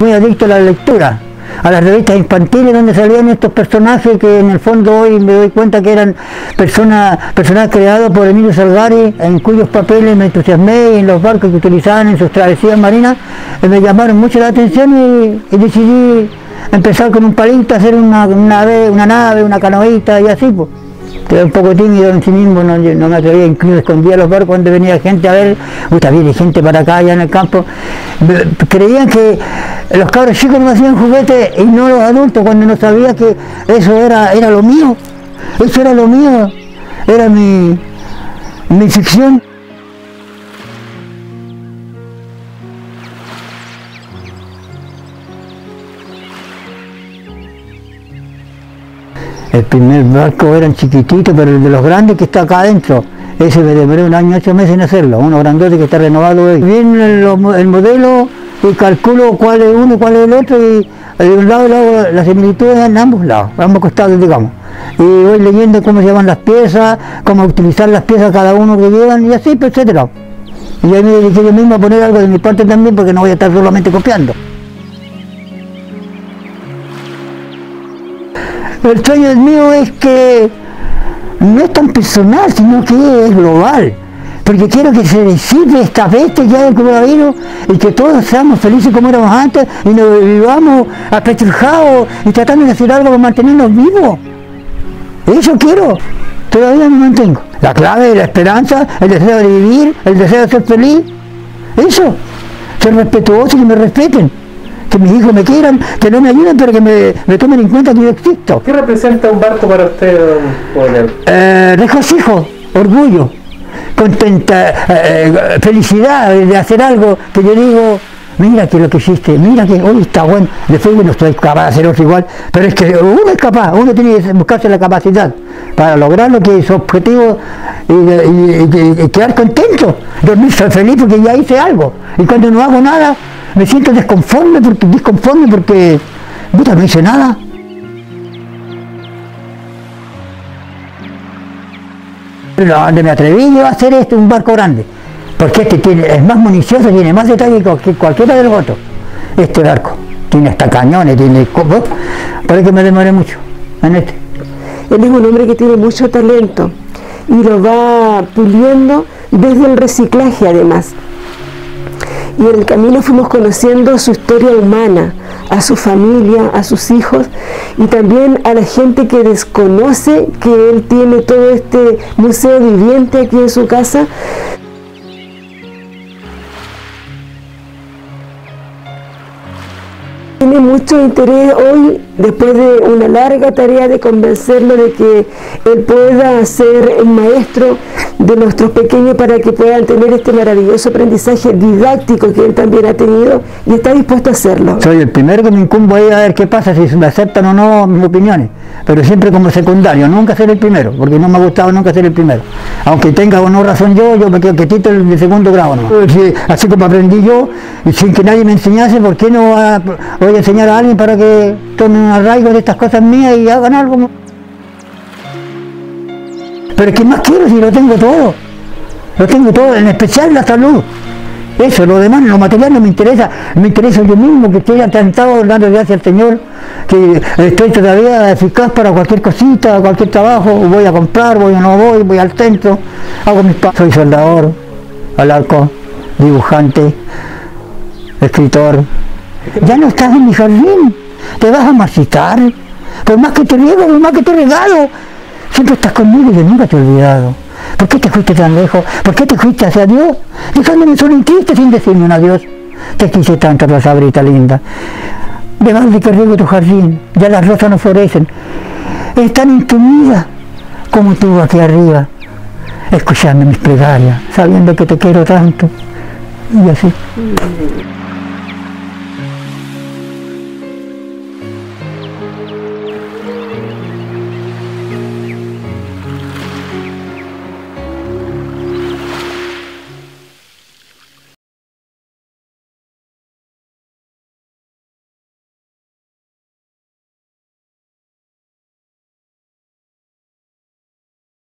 Muy adicto a la lectura, a las revistas infantiles donde salían estos personajes que en el fondo hoy me doy cuenta que eran personas personas creados por Emilio Salgari, en cuyos papeles me entusiasmé y en los barcos que utilizaban en sus travesías marinas, eh, me llamaron mucho la atención y, decidí empezar con un palito, hacer una, una, nave, una nave, una canoita y así. Pues. Era un poco tímido en sí mismo, no, no me atrevía, incluso escondía los barcos cuando venía gente a ver, gusta viene gente para acá allá en el campo. Creían que los cabros chicos no hacían juguetes y no los adultos, cuando no sabía que eso era, era lo mío, eso era lo mío, era mi, mi ficción. El primer barco eran chiquititos, pero el de los grandes que está acá adentro, ese me demoré un año, ocho meses en hacerlo, uno grandote que está renovado hoy. Viene el, modelo y calculo cuál es uno y cuál es el otro y de un lado hago las similitudes en ambos lados, ambos costados digamos. Y voy leyendo cómo se llaman las piezas, cómo utilizar las piezas cada uno que llevan y así, etcétera. Y ahí me dediqué yo mismo a poner algo de mi parte también porque no voy a estar solamente copiando. El sueño mío es que no es tan personal, sino que es global. Porque quiero que se disipe esta bestia ya del coronavirus y que todos seamos felices como éramos antes y nos vivamos apetrejados y tratando de hacer algo para mantenernos vivos. Eso quiero, todavía me mantengo. La clave es la esperanza, el deseo de vivir, el deseo de ser feliz. Eso, ser respetuoso y que me respeten que mis hijos me quieran, que no me ayuden, pero que me, tomen en cuenta que yo existo. ¿Qué representa un barco para usted, don eh, regocijo, orgullo, contenta, eh, eh, felicidad de hacer algo que yo digo, mira que lo que hiciste, mira que hoy está bueno, después no estoy capaz de hacer otro igual, pero es que uno es capaz, uno tiene que buscarse la capacidad para lograr lo que es su objetivo y, quedar contento, dormir feliz porque ya hice algo, y cuando no hago nada, me siento desconforme porque, disconforme porque puta, no hice nada. Donde me atreví yo a hacer este un barco grande, porque este tiene, es más municioso, tiene más detalle que cualquiera de los otros. Este barco tiene hasta cañones, tiene para que me demore mucho en este. Él es un hombre que tiene mucho talento y lo va puliendo desde el reciclaje además y en el camino fuimos conociendo su historia humana, a su familia, a sus hijos y también a la gente que desconoce que él tiene todo este museo viviente aquí en su casa. Tiene mucho interés hoy, después de una larga tarea de convencerlo de que él pueda ser un maestro de nuestros pequeños para que puedan tener este maravilloso aprendizaje didáctico que él también ha tenido y está dispuesto a hacerlo. Soy el primero que me incumbo ahí a ver qué pasa, si me aceptan o no mis opiniones, pero siempre como secundario, nunca ser el primero, porque no me ha gustado nunca ser el primero. Aunque tenga o no razón yo, yo me quedo quietito en el segundo grado. ¿no? Así como aprendí yo, y sin que nadie me enseñase, ¿por qué no voy a enseñar a alguien para que tome un arraigo de estas cosas mías y hagan algo. Pero ¿qué más quiero si lo tengo todo? Lo tengo todo, en especial la salud. Eso, lo demás, lo material no me interesa, me interesa yo mismo que estoy atentado dando gracias al Señor, que estoy todavía eficaz para cualquier cosita, cualquier trabajo, voy a comprar, voy o no voy, voy al centro, hago mis pasos, soy soldador, alarco, dibujante, escritor, ya no estás en mi jardín, te vas a marchitar. Por más que te riego, por más que te regalo, siempre estás conmigo y yo nunca te he olvidado. ¿Por qué te fuiste tan lejos? ¿Por qué te fuiste hacia Dios? Dejándome solo en triste sin decirme un adiós. Te quise tanto, la sabrita linda. De de que riego tu jardín, ya las rosas no florecen. Es tan intumida como tú aquí arriba, escuchando mis plegarias, sabiendo que te quiero tanto. Y así.